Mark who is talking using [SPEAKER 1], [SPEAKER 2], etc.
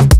[SPEAKER 1] うん。